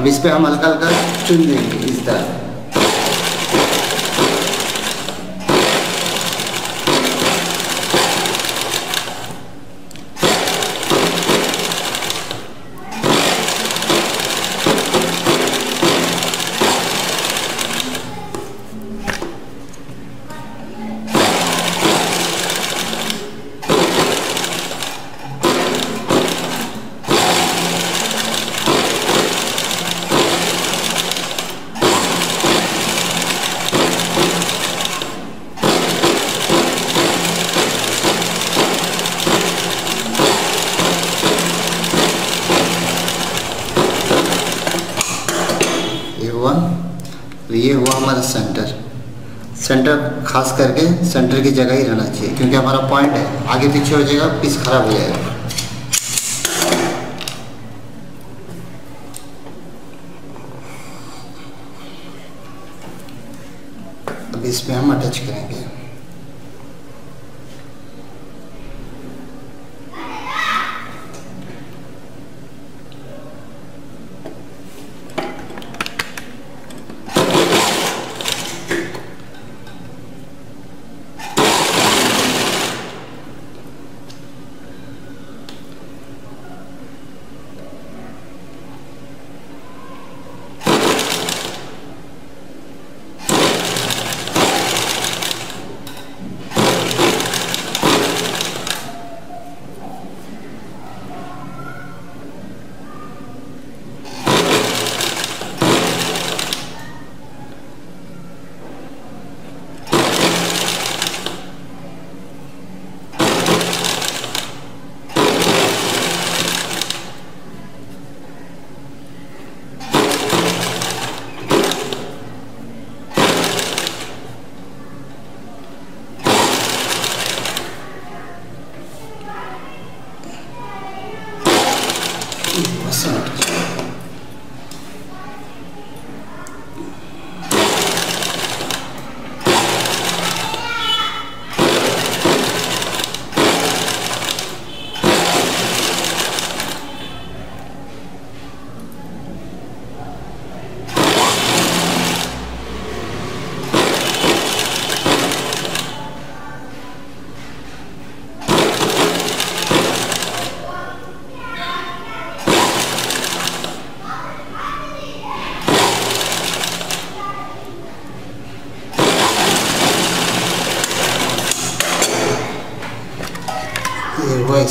अब इस पर हम हल्का हल्का चुन देंगे इस तरह हुआ और ये हुआ हमारा सेंटर सेंटर खास करके सेंटर की जगह ही रहना चाहिए, क्योंकि हमारा पॉइंट है। आगे पीछे हो जाएगा पीस खराब हो जाएगा। अब इसमें हम अटैच करेंगे।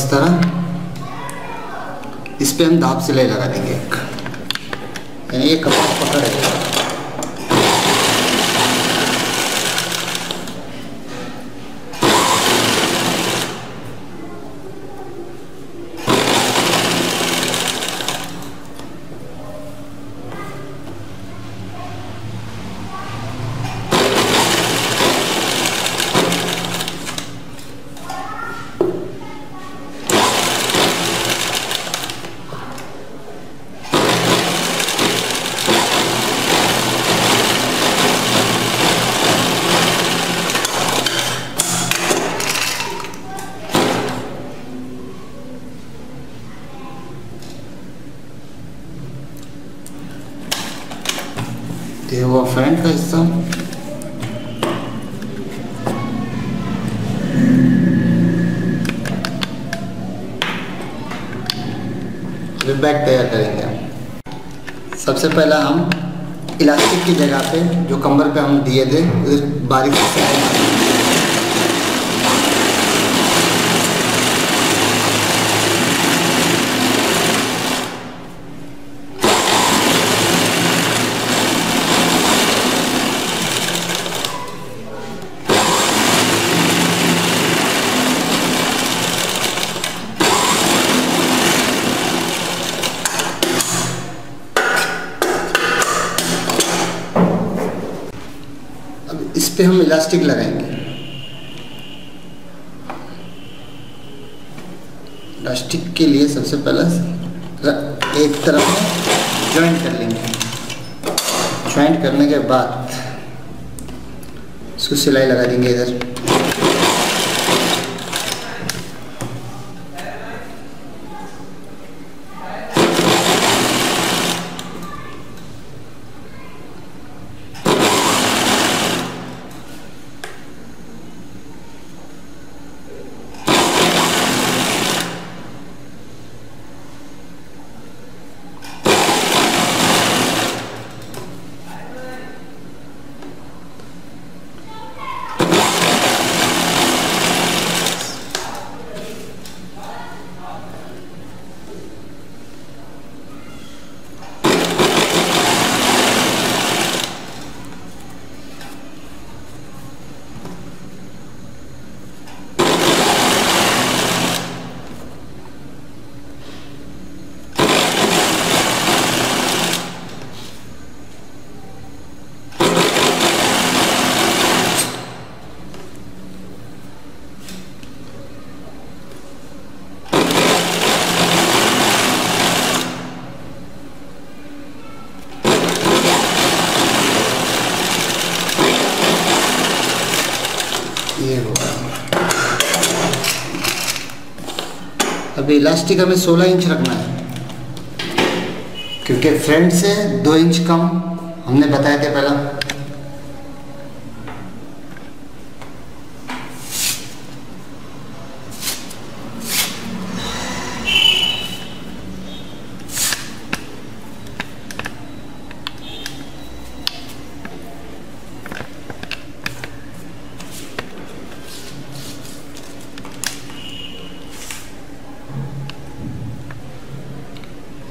इस तरह इस पे हम दाब सिलाई लगा देंगे यानी ये कपड़ा पकड़ेगा ये हुआ फ्रंट का हिस्सा बैग तैयार करेंगे सबसे पहला हम इलास्टिक की जगह पे जो कमर पे हम दिए थे बारीक से पे हम इलास्टिक लगाएँगे। इलास्टिक के लिए सबसे पहले एक तरफ़ ज्वाइंट कर लेंगे। ज्वाइंट करने के बाद इसको सिलाई लगा देंगे इधर। अब इलास्टिक हमें 16 इंच रखना है। क्योंकि फ्रंट से दो इंच कम हमने बताया था पहला।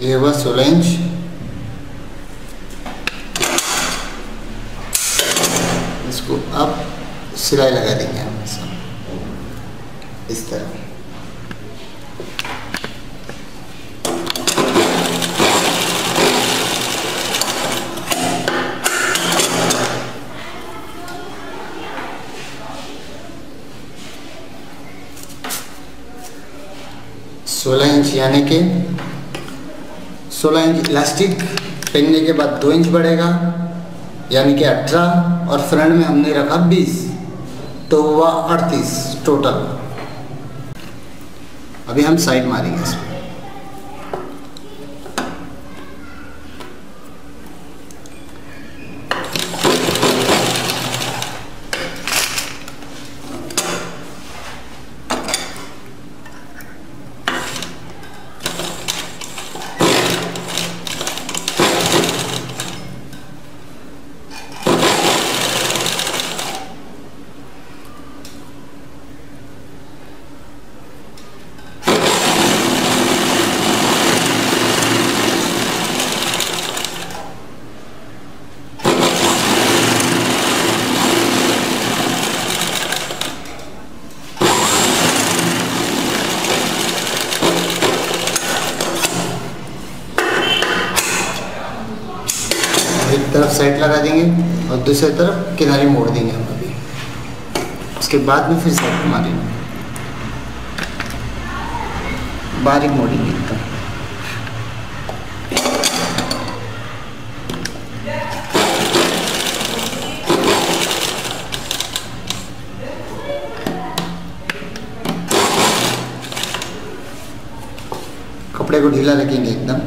सोलह इंच इसको अब सिलाई लगा देंगे हम इस तरह। सोलह इंच यानी कि 16 इंच इलास्टिक पहनने के बाद दो इंच बढ़ेगा, यानी कि 18 और फ्रंट में हमने रखा 20 तो हुआ अड़तीस टोटल अभी हम साइड मारेंगे इसमें एक तरफ़ साइड लगा देंगे और दूसरी तरफ़ किनारे मोड़ देंगे हम अभी। उसके बाद में फिर साइड मारेंगे बारीक मोड़ेंगे एकदम। कपड़े को ढीला रखेंगे एकदम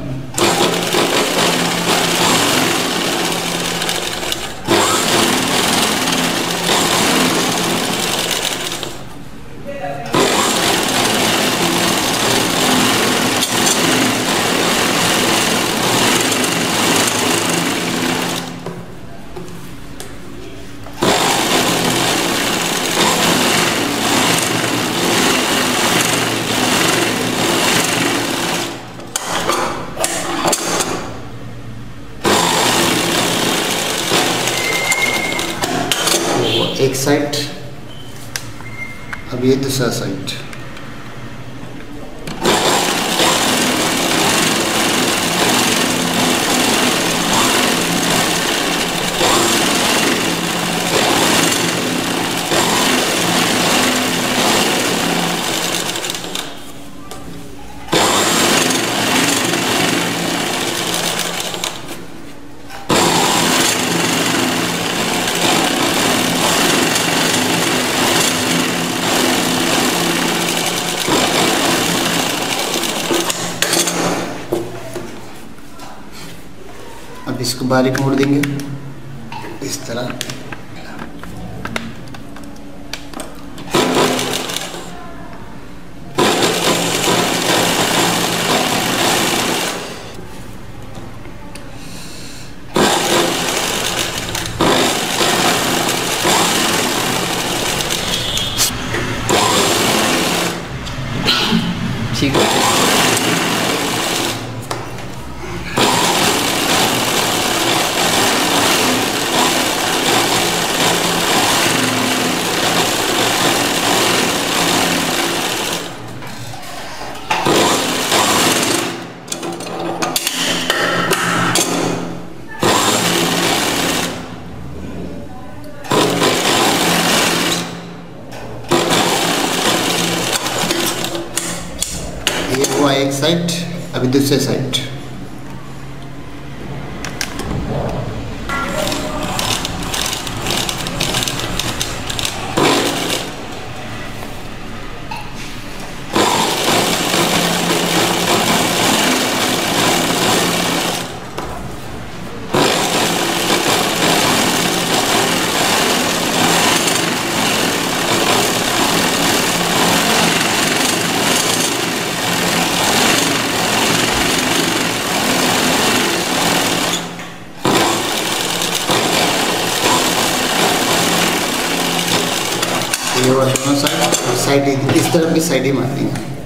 एक साइड अब ये दूसरा साइड अब इसको बारीक मोड़ देंगे। इस तरह ठीक है ये हुआ एक साइड अभी दूसरे साइड दोनों साइड? साइड इस तरफ़ की साइड ही मारनी देंगे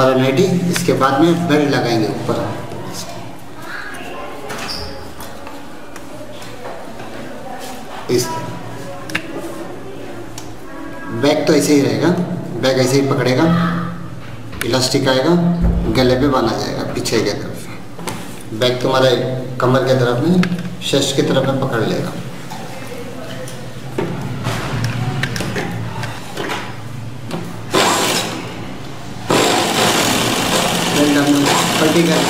हमारा नेटी इसके बाद में बेल्ट लगाएँगे ऊपर। इस बैग तो ऐसे ही रहेगा, बैग ऐसे ही पकड़ेगा, इलास्टिक आएगा, गले पे बांधा जाएगा, पीछे की तरफ़। बैग तुम्हारा कमर के तरफ़ में शस्ट की तरफ़ में पकड़ लेगा। कर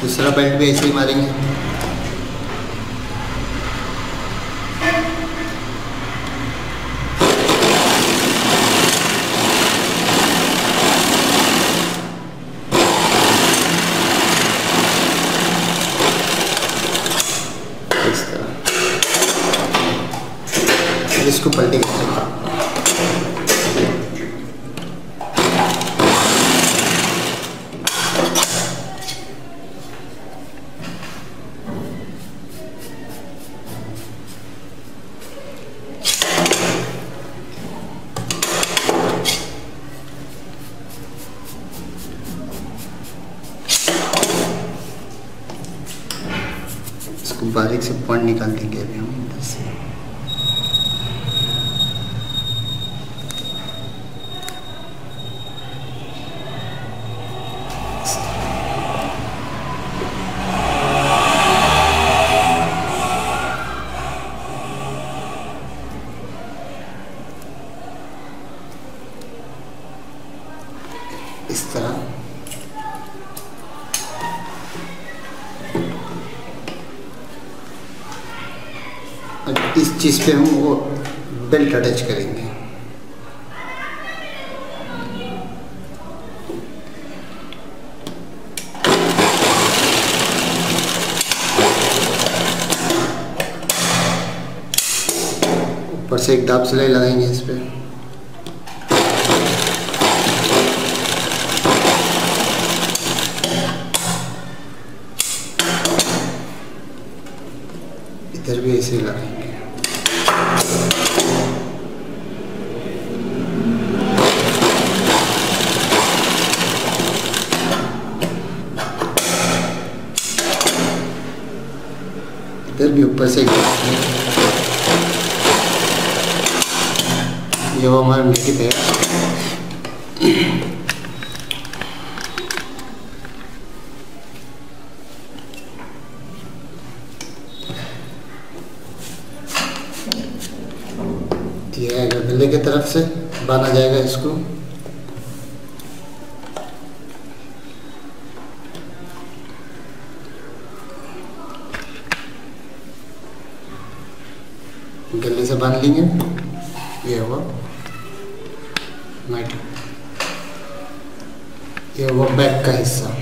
दूसरा पेंट भी ऐसे ही मारेंगे। इसको पलटी कर इसको बारीक से पॉइंट निकाल देंगे अभी हम इधर से। इस चीज़ पे हम वो बेल्ट अटैच करेंगे। ऊपर से एक दाब सिलाई लगाएँगे इस पर इधर भी ऐसे लगाएँगे इधर भी ऊपर से ये वो हमारा निश्चित है ये आएगा गले की तरफ़ से बांधा जाएगा इसको। गले से बाँध लेंगे। ये हुआ। नाइट ये हुआ बैक का हिस्सा।